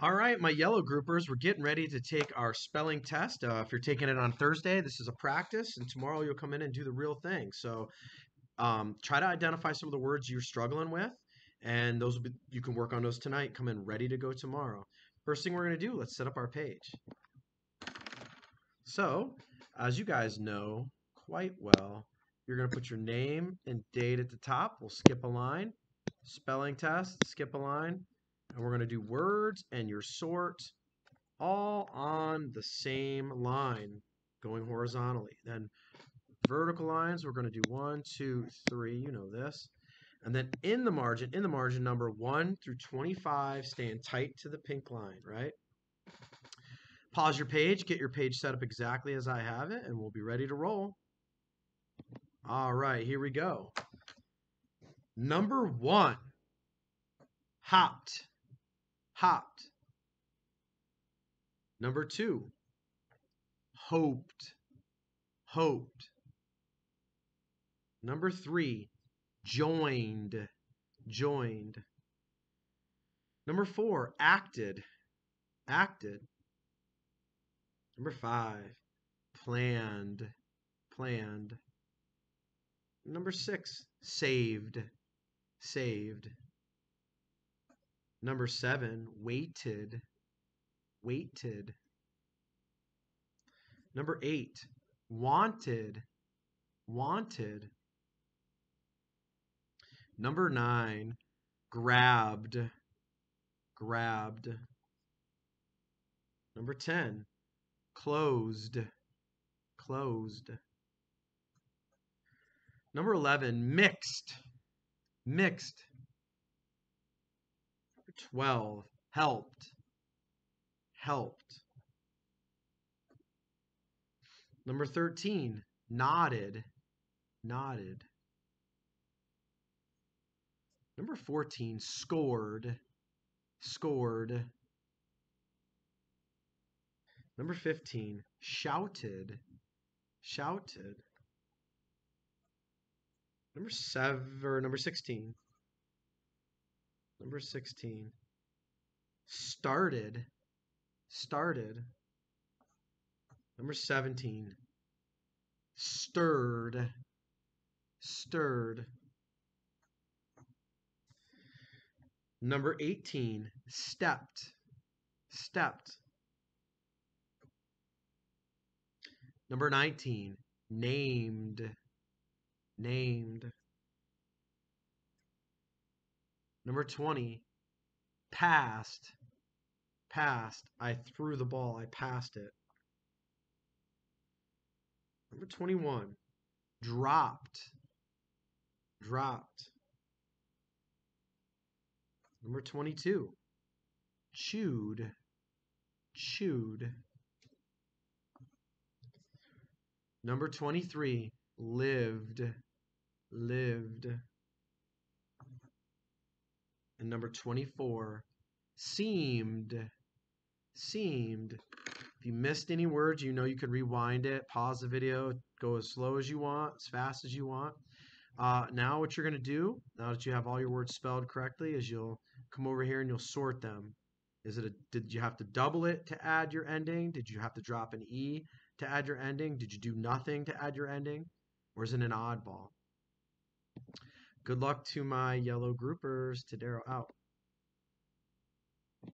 All right, my yellow groupers, we're getting ready to take our spelling test. Uh, if you're taking it on Thursday, this is a practice, and tomorrow you'll come in and do the real thing. So um, try to identify some of the words you're struggling with, and those be, you can work on those tonight. Come in ready to go tomorrow. First thing we're going to do, let's set up our page. So, as you guys know quite well, you're going to put your name and date at the top. We'll skip a line. Spelling test, skip a line and we're going to do words and your sort all on the same line going horizontally. Then vertical lines, we're going to do one, two, three, you know this. And then in the margin, in the margin number 1 through 25, staying tight to the pink line, right? Pause your page, get your page set up exactly as I have it, and we'll be ready to roll. All right, here we go. Number one, hopped hopped. Number two, hoped, hoped. Number three, joined, joined. Number four, acted, acted. Number five, planned, planned. Number six, saved, saved. Number seven, weighted. Weighted. Number eight, wanted. Wanted. Number nine, grabbed. Grabbed. Number 10, closed. Closed. Number 11, mixed. Mixed. 12. Helped. Helped. Number 13. Nodded. Nodded. Number 14. Scored. Scored. Number 15. Shouted. Shouted. Number seven or number 16. Number 16. Started. Started. Number 17. Stirred. Stirred. Number 18. Stepped. Stepped. Number 19. Named. Named. Number 20, passed. Passed. I threw the ball. I passed it. Number 21, dropped. Dropped. Number 22, chewed. Chewed. Number 23, lived. Lived. And number 24, seemed. Seemed. If you missed any words, you know you could rewind it, pause the video, go as slow as you want, as fast as you want. Uh, now what you're going to do, now that you have all your words spelled correctly, is you'll come over here and you'll sort them. Is it a, did you have to double it to add your ending? Did you have to drop an E to add your ending? Did you do nothing to add your ending? Or is it an oddball? Good luck to my yellow groupers. Todaro out.